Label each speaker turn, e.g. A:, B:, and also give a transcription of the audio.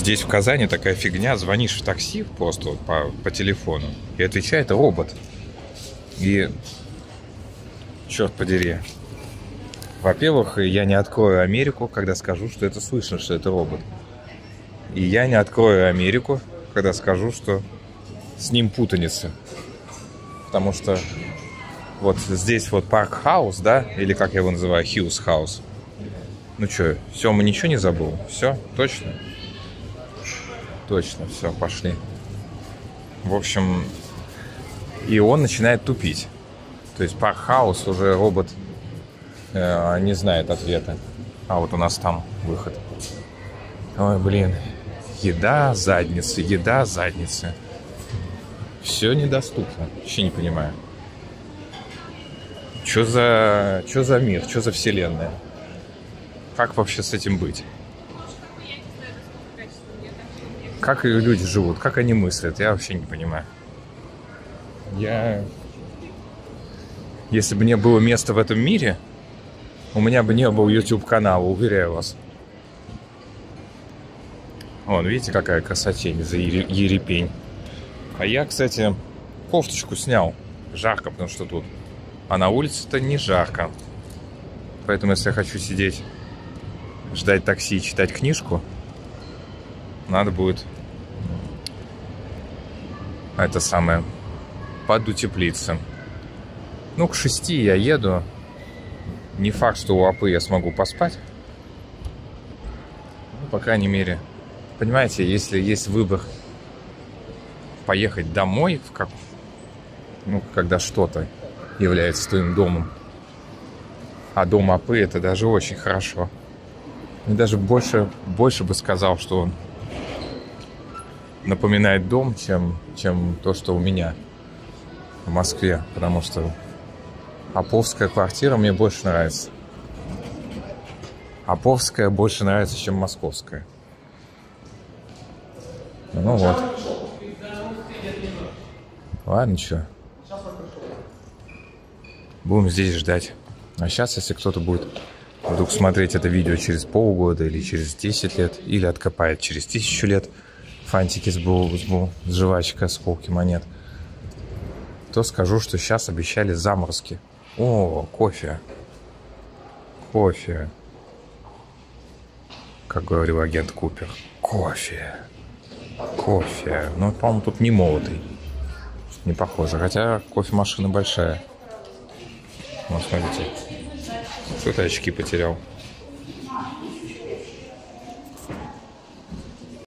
A: Здесь в Казани такая фигня, звонишь в такси просто вот по, по телефону, и отвечает робот. И, черт подери, во-первых, я не открою Америку, когда скажу, что это слышно, что это робот. И я не открою Америку, когда скажу, что с ним путаница. Потому что вот здесь вот Park House, да, или как я его называю, Huge House. Ну что, мы ничего не забыл? Все, точно? Точно, все, пошли. В общем, и он начинает тупить. То есть парк хаус уже робот э, не знает ответа. А вот у нас там выход. Ой, блин. Еда, задницы, еда, задницы. Все недоступно. Вообще не понимаю. Что за, что за мир, что за вселенная? Как вообще с этим быть? Как люди живут, как они мыслят, я вообще не понимаю. Я... Если бы не было места в этом мире, у меня бы не было YouTube канала, уверяю вас. Вон, видите, какая красотень за ерепень. А я, кстати, кофточку снял. Жарко, потому что тут. А на улице-то не жарко. Поэтому, если я хочу сидеть, ждать такси и читать книжку, надо будет это самое подутеплиться. Ну, к шести я еду. Не факт, что у АПы я смогу поспать. Ну, по крайней мере. Понимаете, если есть выбор поехать домой, в как... ну, когда что-то является твоим домом, а дом АП это даже очень хорошо. И даже больше, больше бы сказал, что он напоминает дом, чем, чем то, что у меня в Москве. Потому что Аповская квартира мне больше нравится. Аповская больше нравится, чем московская. Ну вот. Ладно, что. Будем здесь ждать. А сейчас, если кто-то будет вдруг смотреть это видео через полгода или через 10 лет, или откопает через тысячу лет фантики с, бу, с, бу, с жвачкой, осколки монет, то скажу, что сейчас обещали заморозки. О, кофе. Кофе. Как говорил агент Купер. Кофе. Кофе. Ну, по-моему, тут не молотый. Не похоже. Хотя кофемашина большая. Вот, смотрите. Кто-то очки потерял.